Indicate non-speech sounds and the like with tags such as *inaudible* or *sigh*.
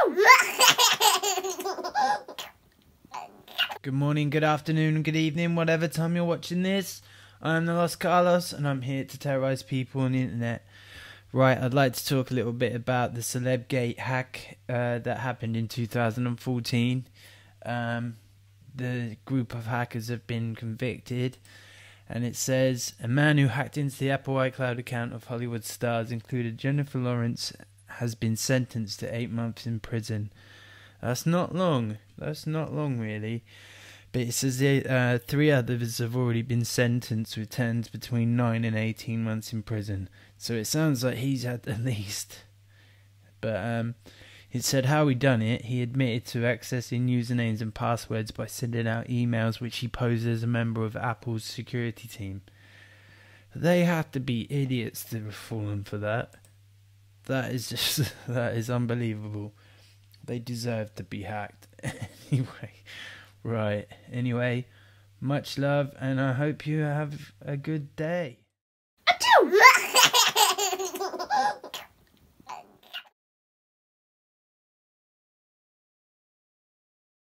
*laughs* Good morning, good afternoon, good evening, whatever time you're watching this. I'm the Los Carlos, and I'm here to terrorize people on the internet. Right, I'd like to talk a little bit about the Celebgate hack uh, that happened in 2014. Um, the group of hackers have been convicted, and it says a man who hacked into the Apple iCloud account of Hollywood stars, included Jennifer Lawrence, has been sentenced to eight months in prison. That's not long. That's not long, really. But it says uh, three others have already been sentenced with terms between 9 and 18 months in prison. So it sounds like he's had the *laughs* least. But um, it said how he done it. He admitted to accessing usernames and passwords by sending out emails which he posed as a member of Apple's security team. They have to be idiots to have fallen for that. That is just *laughs* that is unbelievable. They deserve to be hacked. *laughs* anyway. Right. Anyway, much love, and I hope you have a good day. *laughs*